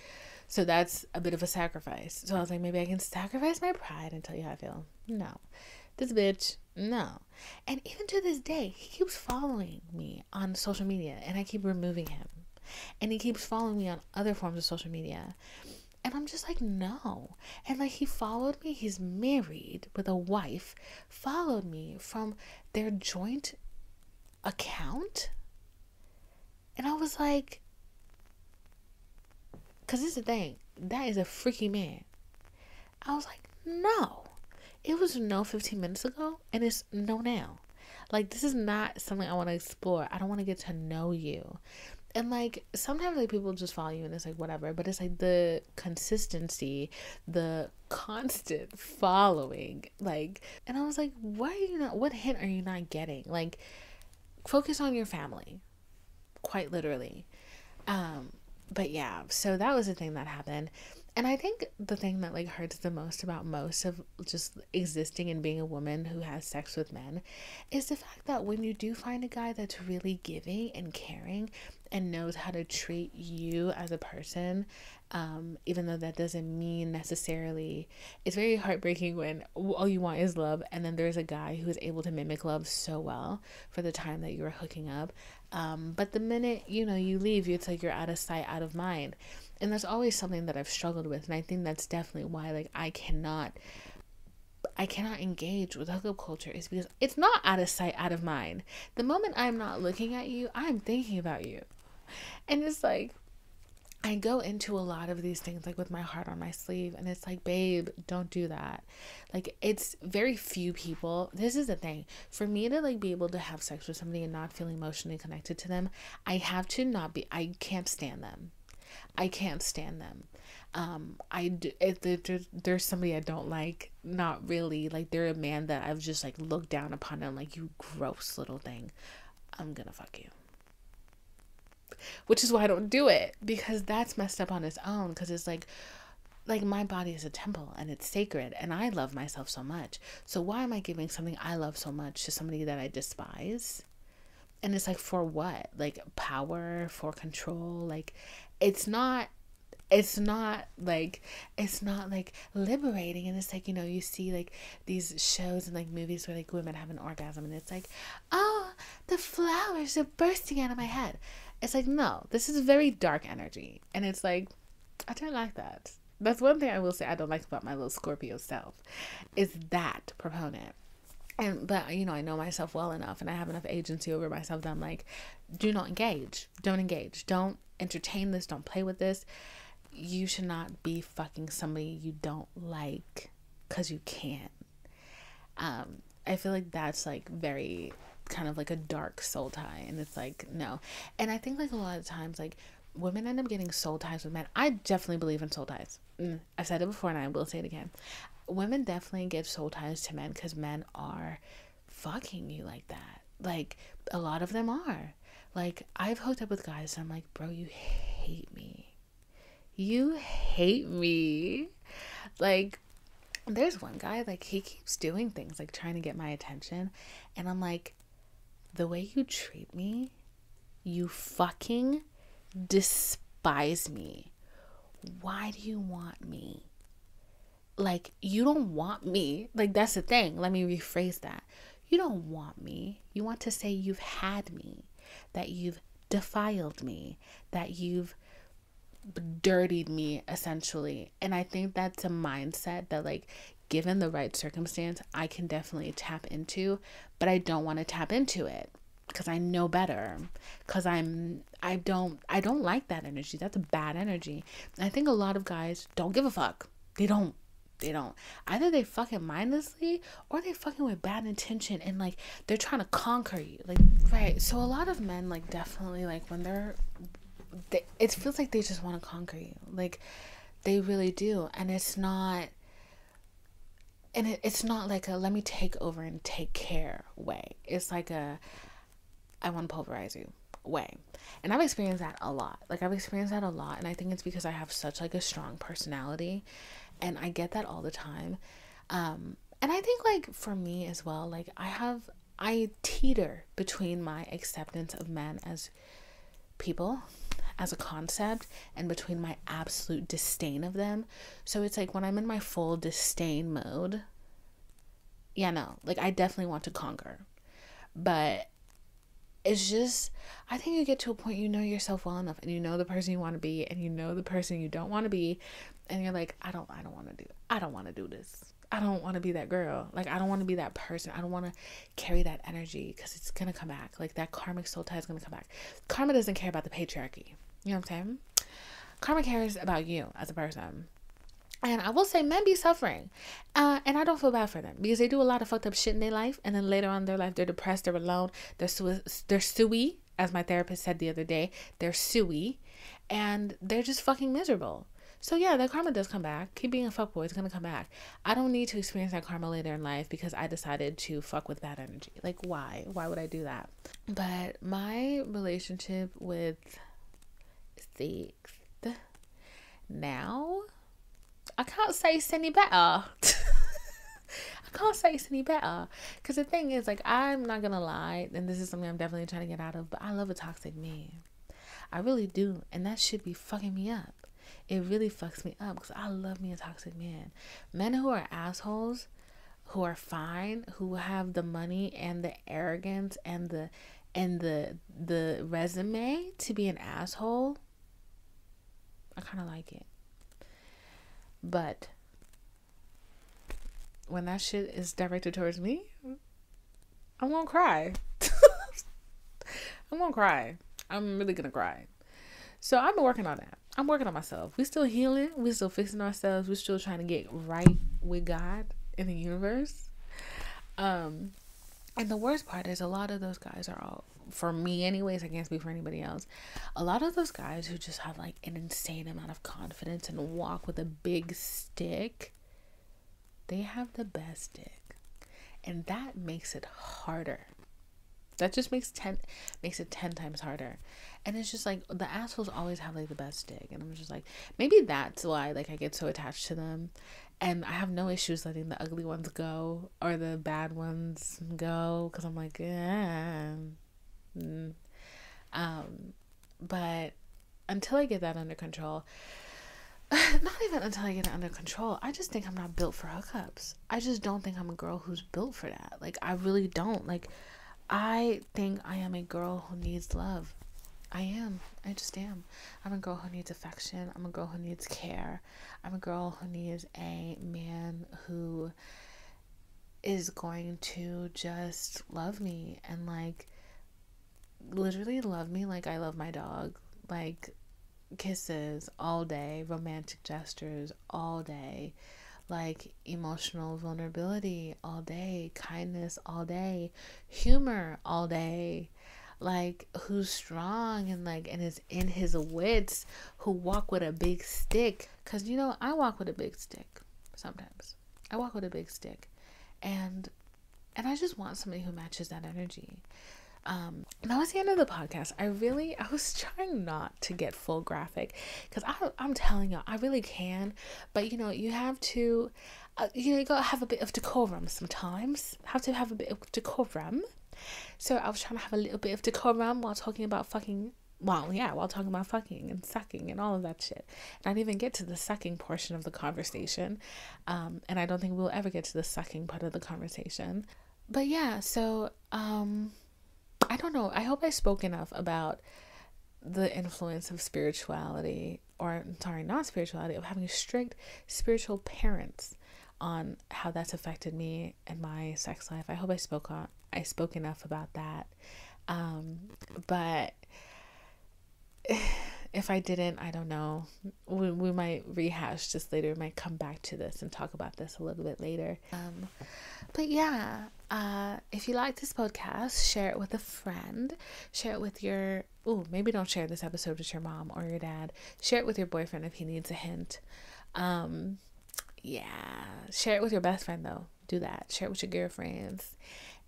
So that's a bit of a sacrifice. So I was like, maybe I can sacrifice my pride and tell you how I feel. No. This bitch, no. And even to this day, he keeps following me on social media and I keep removing him. And he keeps following me on other forms of social media. And I'm just like, no. And like, he followed me. He's married with a wife, followed me from their joint account. And I was like, because this is the thing, that is a freaky man. I was like, no. It was no 15 minutes ago, and it's no now. Like, this is not something I want to explore. I don't want to get to know you. And like sometimes like people just follow you and it's like whatever, but it's like the consistency, the constant following, like and I was like, why are you not what hint are you not getting? Like focus on your family. Quite literally. Um but yeah, so that was the thing that happened. And I think the thing that like hurts the most about most of just existing and being a woman who has sex with men is the fact that when you do find a guy that's really giving and caring and knows how to treat you as a person, um, even though that doesn't mean necessarily, it's very heartbreaking when all you want is love, and then there's a guy who is able to mimic love so well for the time that you are hooking up. Um, but the minute you know you leave, it's like you're out of sight, out of mind and that's always something that I've struggled with and I think that's definitely why like I cannot I cannot engage with hookup culture is because it's not out of sight, out of mind. The moment I'm not looking at you, I'm thinking about you. And it's like I go into a lot of these things like with my heart on my sleeve and it's like, babe, don't do that. Like it's very few people. This is the thing. For me to like be able to have sex with somebody and not feel emotionally connected to them, I have to not be I can't stand them. I can't stand them. Um, I do, if there's, there's somebody I don't like, not really. Like they're a man that I've just like looked down upon and like you gross little thing. I'm gonna fuck you. Which is why I don't do it because that's messed up on its own. Because it's like, like my body is a temple and it's sacred and I love myself so much. So why am I giving something I love so much to somebody that I despise? And it's like for what? Like power, for control, like it's not it's not like it's not like liberating. And it's like you know you see like these shows and like movies where like women have an orgasm and it's like oh the flowers are bursting out of my head. It's like no this is very dark energy. And it's like i don't like that. That's one thing i will say i don't like about my little scorpio self is that proponent. And but you know i know myself well enough and i have enough agency over myself that i'm like do not engage. Don't engage. Don't entertain this, don't play with this. You should not be fucking somebody you don't like because you can. Um, I feel like that's like very kind of like a dark soul tie, and it's like no. And I think like a lot of times, like women end up getting soul ties with men. I definitely believe in soul ties. Mm, I've said it before, and I will say it again. Women definitely give soul ties to men because men are fucking you like that. Like a lot of them are. Like, I've hooked up with guys and I'm like, bro, you hate me. You hate me. Like, there's one guy, like, he keeps doing things, like, trying to get my attention. And I'm like, the way you treat me, you fucking despise me. Why do you want me? Like, you don't want me. Like, that's the thing. Let me rephrase that. You don't want me. You want to say you've had me that you've defiled me, that you've dirtied me essentially. And I think that's a mindset that, like, given the right circumstance, I can definitely tap into, but I don't want to tap into it because I know better. Because I'm, I don't, I don't like that energy. That's a bad energy. And I think a lot of guys don't give a fuck. They don't they don't. Either they fucking mindlessly or they fucking with bad intention and like they're trying to conquer you. Like right. So a lot of men like definitely like when they're they, it feels like they just want to conquer you. Like they really do. And it's not and it, it's not like a let me take over and take care way. It's like a I want to pulverize you way. And I've experienced that a lot. Like I've experienced that a lot and I think it's because I have such like a strong personality and I get that all the time. Um, and I think like for me as well, like I have I teeter between my acceptance of men as people as a concept and between my absolute disdain of them. So it's like when I'm in my full disdain mode, yeah, no, like I definitely want to conquer. But it's just I think you get to a point you know yourself well enough and you know the person you want to be and you know the person you don't want to be and you're like I don't I don't want to do I don't want to do this. I don't want to be that girl. Like I don't want to be that person. I don't want to carry that energy cuz it's going to come back. Like that karmic soul tie is going to come back. Karma doesn't care about the patriarchy. You know what I'm saying? Karma cares about you as a person. And I will say, men be suffering. Uh, and I don't feel bad for them because they do a lot of fucked up shit in their life. And then later on in their life, they're depressed, they're alone, they're, su- they're suey, as my therapist said the other day. They're suey. And they're just fucking miserable. So yeah, that karma does come back. Keep being a fuckboy, it's gonna come back. I don't need to experience that karma later in life because I decided to fuck with bad energy. Like why? Why would I do that? But my relationship with Sixth now I can't say it's any better. I can't say it's any better. Because the thing is, like, I'm not going to lie, and this is something I'm definitely trying to get out of, but I love a toxic man. I really do. And that should be fucking me up. It really fucks me up because I love me a toxic man. Men who are assholes, who are fine, who have the money and the arrogance and the and the the resume to be an asshole, I kind of like it. But when that shit is directed towards me, I'm gonna cry. I'm gonna cry. I'm really gonna cry. So I've been working on that. I'm working on myself. We still healing. We still fixing ourselves. We're still trying to get right with God in the universe. Um, and the worst part is a lot of those guys are all for me anyways i can't speak for anybody else a lot of those guys who just have like an insane amount of confidence and walk with a big stick they have the best stick. And that makes it harder. That just makes 10 makes it 10 times harder. And it's just like the assholes always have like the best stick. And i'm just like maybe that's why like i get so attached to them and I have no issues letting the ugly ones go or the bad ones go because I'm like, yeah. Mm. Um, but until I get that under control, not even until I get it under control, I just think I'm not built for hookups. I just don't think I'm a girl who's built for that. Like, I really don't. Like, I think I am a girl who needs love. I am. I just am. I'm a girl who needs affection. I'm a girl who needs care. I'm a girl who needs a man who is going to just love me and like literally love me like I love my dog. Like kisses all day, romantic gestures all day, like emotional vulnerability all day, kindness all day, humor all day like who's strong and like and is in his wits who walk with a big stick. Because you know i walk with a big stick sometimes. I walk with a big stick. And and i just want somebody who matches that energy. Um that was the end of the podcast. I really i was trying not to get full graphic because I I'm telling you i really can. But you know you have to uh, you know you gotta have a bit of decorum sometimes. Have to have a bit of decorum so I was trying to have a little bit of decorum while talking about fucking well, yeah, while talking about fucking and sucking and all of that shit. And I didn't even get to the sucking portion of the conversation. Um, and I don't think we'll ever get to the sucking part of the conversation. But yeah, so um, I don't know. I hope I spoke enough about the influence of spirituality, or sorry, not spirituality, of having strict spiritual parents on how that's affected me and my sex life. I hope I spoke on I spoke enough about that. Um, but if I didn't, I don't know. We, we might rehash this later. We might come back to this and talk about this a little bit later. Um, but yeah, uh, if you like this podcast, share it with a friend. Share it with your. Oh, maybe don't share this episode with your mom or your dad. Share it with your boyfriend if he needs a hint. Um, yeah, share it with your best friend though. Do that. Share it with your girlfriends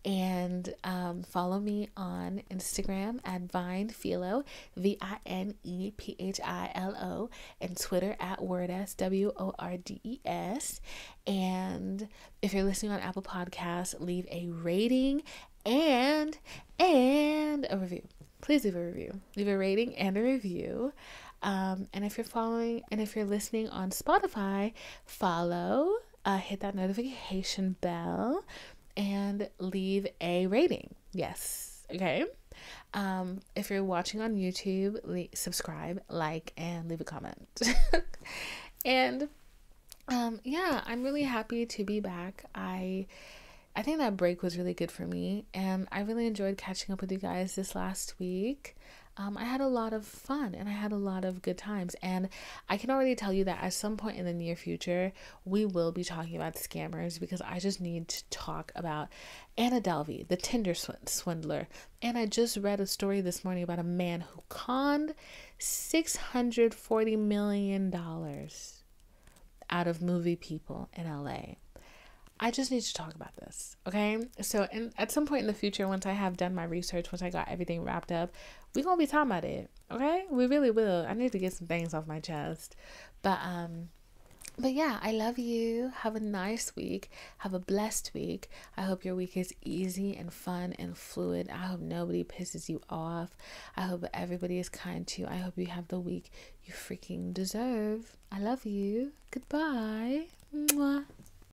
and um, follow me on Instagram at Vine Philo, V I N E P H I L O, and Twitter at Wordes, W O R D E S. And if you're listening on Apple Podcasts, leave a rating and and a review. Please leave a review. Leave a rating and a review. Um, and if you're following and if you're listening on Spotify, follow, uh, hit that notification bell and leave a rating. Yes. Okay. Um, if you're watching on YouTube, le- subscribe, like, and leave a comment. and um, yeah, I'm really happy to be back. I I think that break was really good for me, and I really enjoyed catching up with you guys this last week. Um, I had a lot of fun and I had a lot of good times. And I can already tell you that at some point in the near future, we will be talking about scammers because I just need to talk about Anna Delvey, the Tinder swindler. And I just read a story this morning about a man who conned $640 million out of movie people in LA. I just need to talk about this, okay? So, and at some point in the future, once I have done my research, once I got everything wrapped up, we're gonna be talking about it, okay? We really will. I need to get some things off my chest, but um, but yeah, I love you. Have a nice week. Have a blessed week. I hope your week is easy and fun and fluid. I hope nobody pisses you off. I hope everybody is kind to you. I hope you have the week you freaking deserve. I love you. Goodbye. Mwah.